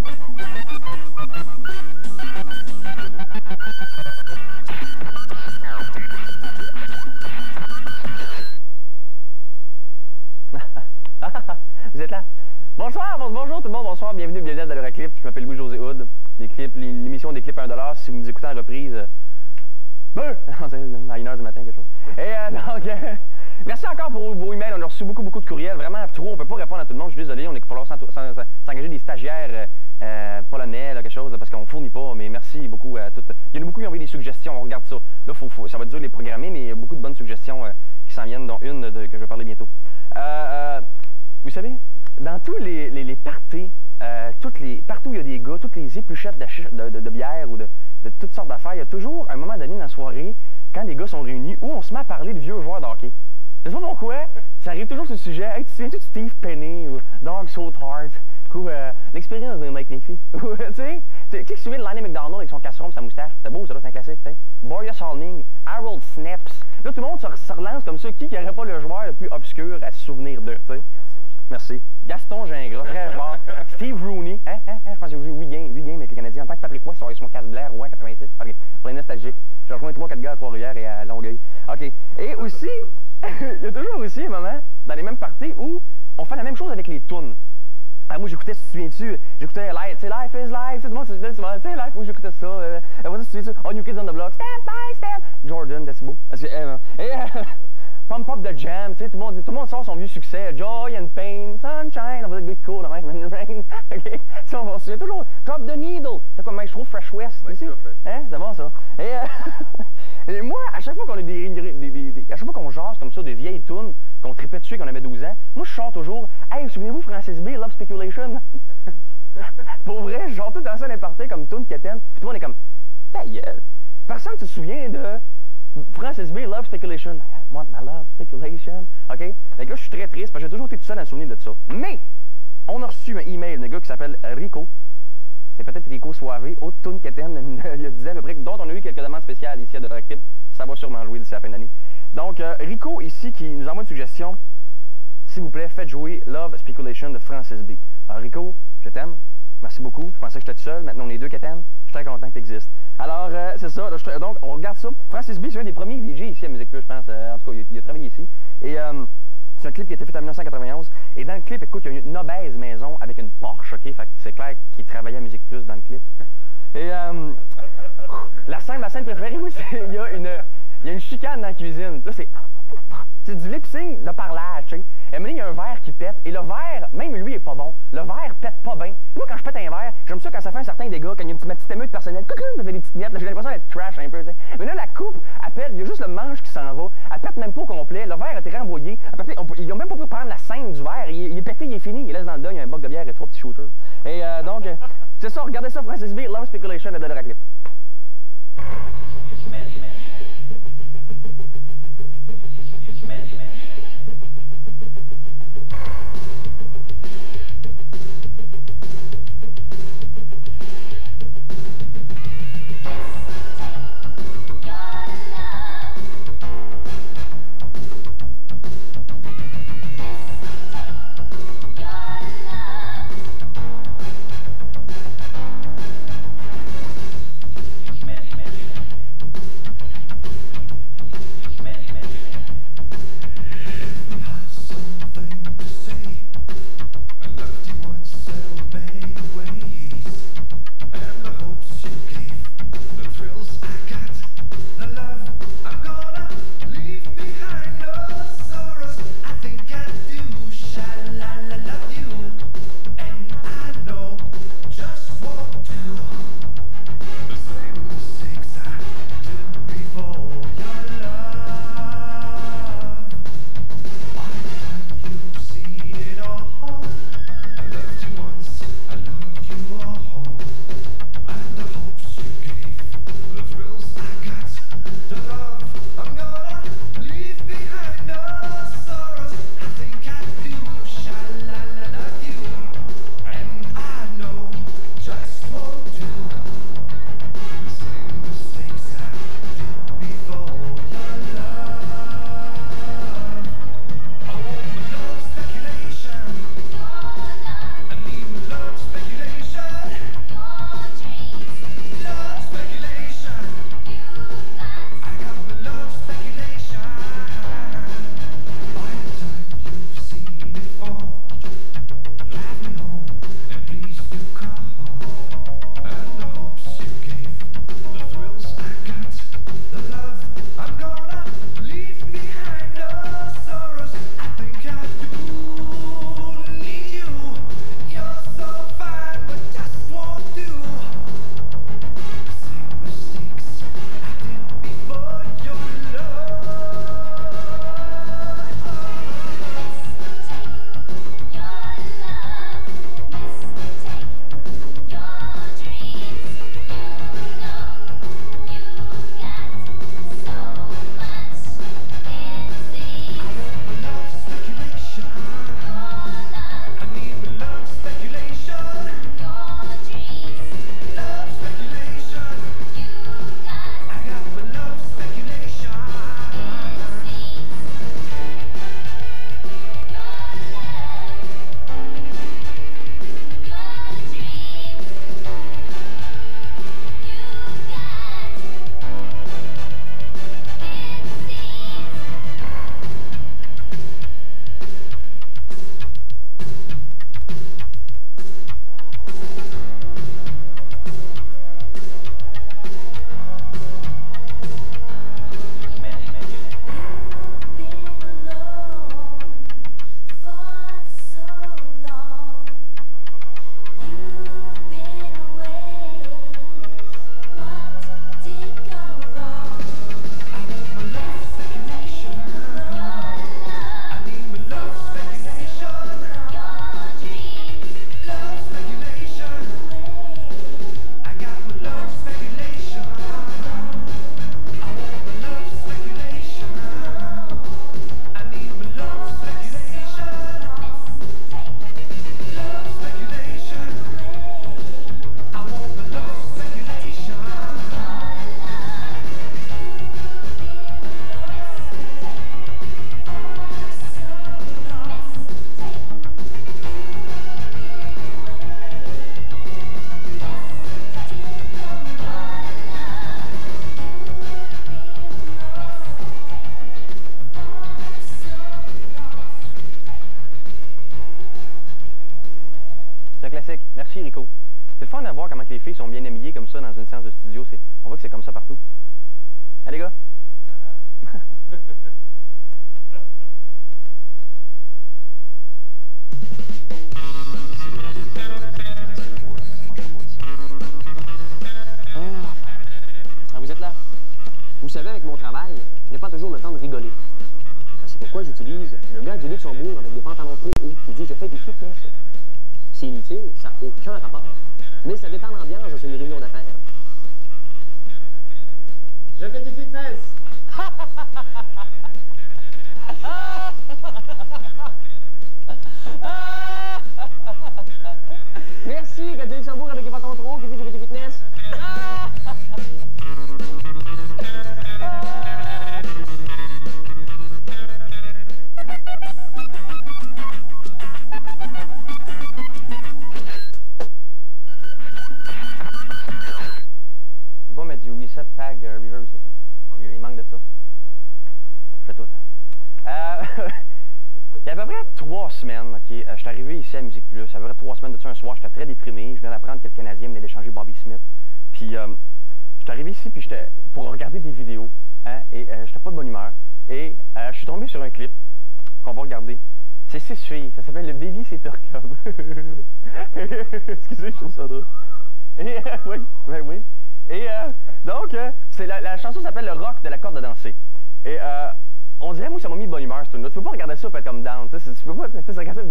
Vous êtes là? Bonsoir, bon- bonjour tout le monde, bonsoir, bienvenue, bienvenue dans le clip. Je m'appelle Louis-José Hood. L'émission des clips à 1$, si vous nous écoutez en reprise, euh, Beuh! À 1h du matin, quelque chose. Et euh, donc, euh, merci encore pour vos emails. On a reçu beaucoup, beaucoup de courriels. Vraiment trop. On peut pas répondre à tout le monde. Je suis désolé. On est pour s'engager des stagiaires euh, polonais, là, quelque chose, parce qu'on fournit pas. Mais merci beaucoup à toutes. Il y en a beaucoup qui ont envoyé des suggestions. On regarde ça. Là, faut, faut- ça va être dur de les programmer, mais il y a beaucoup de bonnes suggestions euh, qui s'en viennent, dont une que je vais parler bientôt. Euh, euh, vous savez, dans tous les, les, les parties, euh, toutes les, partout où il y a des gars, toutes les épluchettes de, de, bière ou de, toutes sortes d'affaires, il y a toujours un moment donné dans la soirée, quand les gars sont réunis, où on se met à parler de vieux joueurs de hockey. Je sais pas pourquoi, ça arrive toujours le sujet. Hey, tu te souviens-tu de Steve Penny ou Dog Soul Heart ou euh, l'expérience de Mike McPhee? Ou, tu sais, tu sais, souviens de Lonnie McDonald avec son casseron et sa moustache? C'était beau, ça, c'est un classique, tu sais. Boreas Hallning, Harold Snaps. Là, tout le monde se, se relance comme ça. Qui qui n'aurait pas le joueur le plus obscur à se souvenir d'eux, tu sais? Merci. Gaston Gingras, très fort. Steve Rooney. Hein, hein, hein, je pense que j'ai joué 8 games, 8 games avec les Canadiens en tant que Patrick Roy sur son casse Blair, Rouen 86. OK, pour les nostalgiques. J'ai rejoint 3-4 gars à Trois-Rivières et à Longueuil. OK. Et aussi, il y a toujours aussi un moment dans les mêmes parties où on fait la même chose avec les tunes. Moi, j'écoutais, tu te souviens-tu, j'écoutais Life, tu sais, Life is Life, tu tout le monde tu sais, Life, moi, j'écoutais ça. Euh, après ça, tu te souviens-tu, Oh, New Kids on the Block, Step by Step, Jordan, c'est beau. Parce que, euh, et, euh, Pump Up the Jam, tu sais, tout le monde, tout le monde sort son vieux succès, Joy and Pain, Sunshine, on va dire cool, même, and Rain, ok, ça, on se souvient toujours. Drop the Needle, c'est comme Maestro Fresh West, tu sais, hein, c'est bon ça. Et, euh, et moi, à chaque fois qu'on a des, des- des- des- à chaque fois qu'on jase comme ça, des vieilles tunes, qu'on tripait dessus quand avait 12 ans, moi, je sors toujours, hey, souvenez-vous Francis B, Love Speculation? Pour vrai, je sors tout dans ça n'importe comme tune quétaine, puis tout le monde est comme, ta gueule. Personne ne se souvient de Francis B, Love Speculation. I want my love speculation. OK? Que là, je suis très triste parce que j'ai toujours été tout seul à me souvenir de ça. Mais, on a reçu un email d'un gars qui s'appelle Rico. C'est peut-être Rico Soivé, autre tune quétaine, il y a 10 ans à peu près, dont on a eu quelques demandes spéciales ici à Clip. Ça va sûrement jouer d'ici la fin d'année. Donc, euh, Rico, ici, qui nous envoie une suggestion. S'il vous plaît, faites jouer Love Speculation de Francis B. Alors, Rico, je t'aime. Merci beaucoup. Je pensais que j'étais tout seul. Maintenant, on est deux quétaines. Je suis très content que tu existes. Alors, euh, c'est ça. Donc, on regarde ça. Francis B, c'est un des premiers VJ ici à Musique Plus, je pense. Euh, en tout cas, il, a- il a travaillé ici. Et c'est un clip qui a été fait en 1991. Et dans le clip, écoute, il y a une obèse maison avec une Porsche, OK? C'est clair qu'il travaillait à Musique Plus dans le clip. Et euh, la scène, ma scène préférée, oui, il y a une, il y a une chicane dans la cuisine. Là, c'est c'est du lip sync de parlage, tu sais. Et il y a un verre qui pète. Et le verre, même lui, est pas bon. Le verre pète pas bien. Moi, quand je pète un verre, j'aime ça quand ça fait un certain dégât, quand il y a une petite, émeute personnelle, coucou, ça fait des petites miettes. J'ai l'impression d'être trash un peu, tu sais. Mais là, la coupe, elle pète. Il y a juste le manche qui s'en va. Elle pète même pas au complet. Le verre a été peut- Ils ont même pas pu prendre la scène du verre. Il, est pété, il est fini. Il laisse dans le dos, il y a un boc de bière et trois petits shooters. Et euh, donc, euh, c'est ça. Regardez ça, Francis B. Love Speculation de Delora Clip. Filles sont bien habillées comme ça dans une séance de studio. On voit que c'est comme ça partout. Allez, gars? Ah, vous êtes là? Vous savez, avec mon travail, je n'ai pas toujours le temps de rigoler. C'est pourquoi j'utilise le gars du Luxembourg avec des pantalons trop hauts qui dit je fais du fitness. C'est inutile, ça n'a aucun rapport. Mais ça détend l'ambiance dans une réunion d'affaires. Je fais du fitness. Merci, gars du pour regarder des vidéos. Hein, et euh, j'étais pas de bonne humeur. Et euh, je suis tombé sur un clip qu'on va regarder. C'est six filles. Ça s'appelle le Baby Sitter Club. Excusez, je trouve ça drôle. Et, euh, oui, ben oui. Et donc, c'est la, la chanson s'appelle Le rock de la corde à danser. Et on dirait, moi, ça m'a mis de bonne humeur, cette tune-là. Tu peux pas regarder ça et être comme down. Tu tu peux pas tu regarder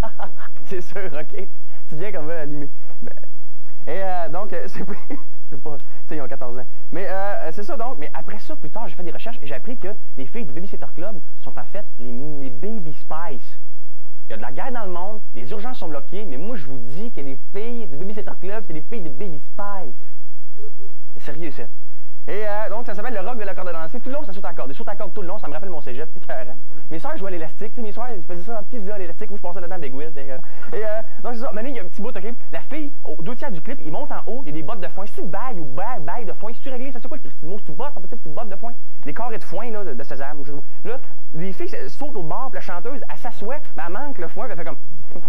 ça c'est sûr, ok. Tu viens comme allumé. Ben, Et euh, donc, c'est je pas, tu sais, ils ont 14 ans. Mais euh, c'est ça donc. Mais après ça, plus tard, j'ai fait des recherches et j'ai appris que les filles du Babysitter Club sont en fait les, Baby Spice. Il y a de la guerre dans le monde, les urgences sont bloquées, mais moi, je vous dis que les filles du Babysitter Club, c'est les filles de Baby Spice. Sérieux, ça. Et euh, donc, ça s'appelle le rock de la corde à. Tout le long, ça saute à corde. Ils sautent à corde tout le long, ça me rappelle mon cégep. Mes soeurs jouaient à l'élastique. Mes soeurs, faisaient ça en pizza l'élastique. Moi, je passais là-dedans à Big euh, et, euh, donc, c'est ça. Maintenant, il y a un petit bout, OK? La fille, aux deux tiers du clip, il monte en haut. Il y a des bottes de foin. C'est-tu bail ou bail, bail de foin? C'est-tu réglé? Ça, c'est quoi le Christimo? C'est-tu bottes? Peut-être petites bottes de foin? Des carrés de foin, de, de sésame. Là, les filles sautent au bord, puis la chanteuse, elle s'assoit, mais elle manque le foin, elle fait comme.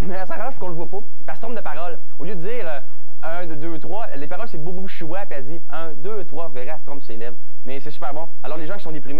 mais elle s'arrange qu'on le voit pas. Puis elle se trompe de parole. Au lieu de dire. euh, 1, 2, 2, 3. Les paroles, c'est Boubou Choua, puis elle dit 1, 2, 3, vous verrez, elle se trompe ses lèvres. Mais c'est super bon. Alors, les gens qui sont déprimés,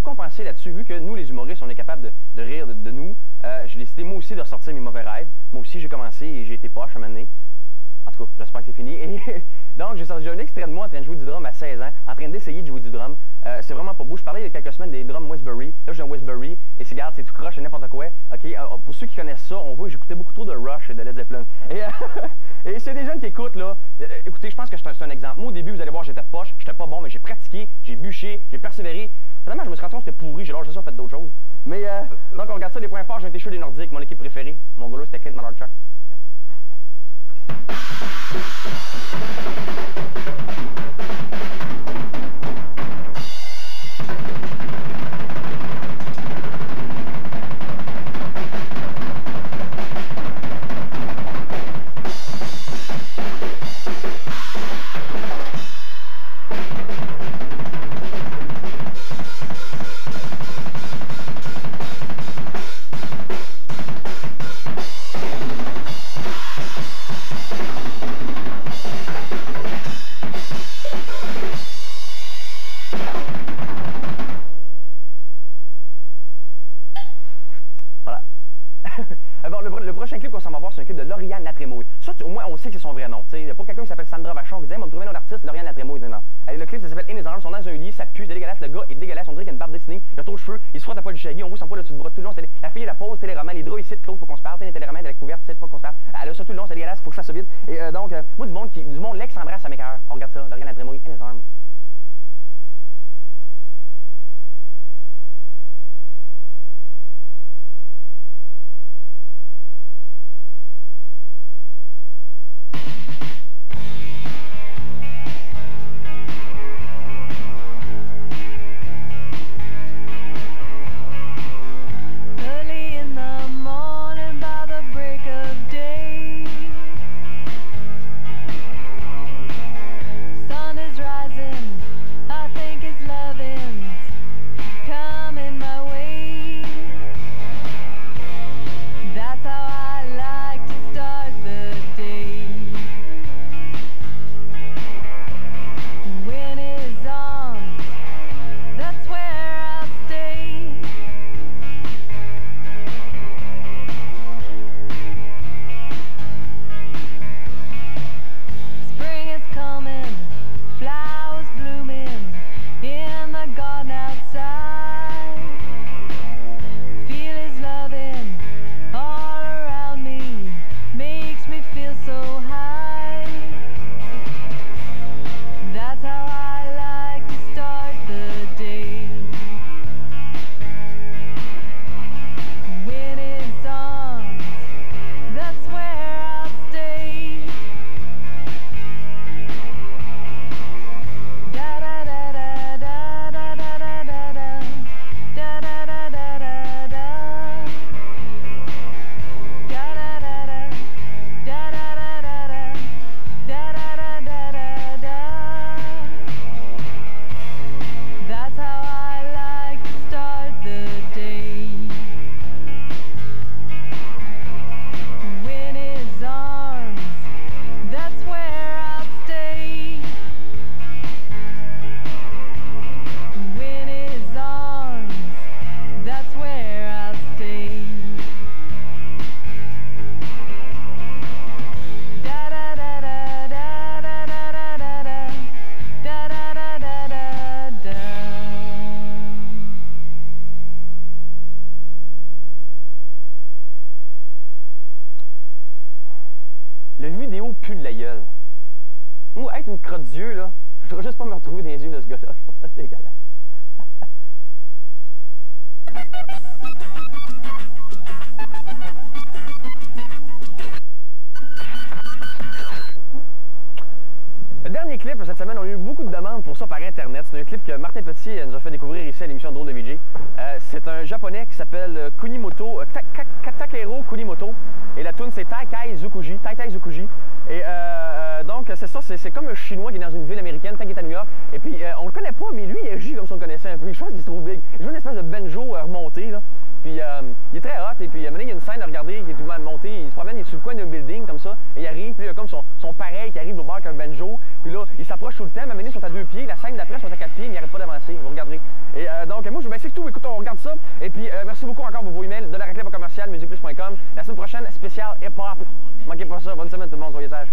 pour compenser là-dessus, vu que nous, les humoristes, on est capable de, rire de, nous, euh, j'ai décidé, moi aussi, de ressortir mes mauvais rêves. Moi aussi, j'ai commencé et j'ai été poche à un moment donné. En tout cas, j'espère que c'est fini. Et donc, j'ai sorti un extrait de moi en train de jouer du drum à 16 ans, en train d'essayer de jouer du drum. Euh, c'est vraiment pas beau. Je parlais il y a quelques semaines des drums Westbury. Là, j'ai un Westbury et c'est, regarde, c'est tout croche et n'importe quoi. Euh, pour ceux qui connaissent ça, on voit que j'écoutais beaucoup trop de Rush et de Led Zeppelin. Et, a des jeunes qui écoutent, là, euh, écoutez, je pense que c'est un, c'est un exemple. Moi, au début, vous allez voir, j'étais poche, j'étais pas bon, mais j'ai pratiqué, j'ai bûché, j'ai persévéré. Finalement, je me suis rendu compte que c'était pourri, j'ai lâché ça, fait d'autres choses. Mais, donc, on regarde ça, des points forts, j'ai un t-shirt des Nordiques, mon équipe préférée. Mon là, c'était Clint Malarchuk. Thank you. Dessinée. Il a trop de cheveux. Il se frotte à du shaggy. On voit son poil dessus de bras tout le long. La fille, la pose, téléroman, les draps ici, Claude, faut qu'on se parle. Téléroman avec couverte, c'est faut qu'on se parle. Elle a ça tout le long, c'est dégueulasse. Faut que je fasse ça vite. Et euh, donc, euh, moi, du monde, qui, du monde, l'ex s'embrasse à mes cœurs. Là, je voudrais juste pas me retrouver dans les yeux de ce gars-là. Je trouve ça dégueulasse. Le dernier clip, cette semaine, on a eu beaucoup de demandes pour ça par Internet. C'est un clip que Martin Petit euh, nous a fait découvrir ici à l'émission Drôle de VJ. Euh, c'est un japonais qui s'appelle euh, Kunimoto, euh, Kunimoto. Et la tune c'est Taikai Zukuji, Taikai Zukuji. Et euh, donc, c'est ça, c'est comme un Chinois qui est dans une ville américaine, tant qu'il est à New York. Et puis, euh, on le connaît pas, mais lui, il agit comme si on le connaissait un peu. Je pense qu'il se trouve big. Il joue une espèce de banjo euh, remonté, là. Puis, euh, il est très hot. Et puis, à un il y a une scène à regarder qui est tout mal montée. Il se promène, il est sur le coin d'un building, comme ça. Et il arrive, puis il y a comme son, son pareil qui arrive au bar avec un banjo. Puis là, il s'approche tout le temps. À un moment ils sont à deux pieds. La scène d'après, ils sont à quatre pieds, mais ils n'arrêtent pas d'avancer. Vous regarderez. Et donc, moi, je vais essayer tout. Écoute, on regarde ça. Et puis, merci beaucoup encore pour vos emails. De la réclame commercial, musicplus.com. La semaine prochaine, spécial hip-hop. Manquez pas ça. Bonne semaine, tout le monde. Soyez sages.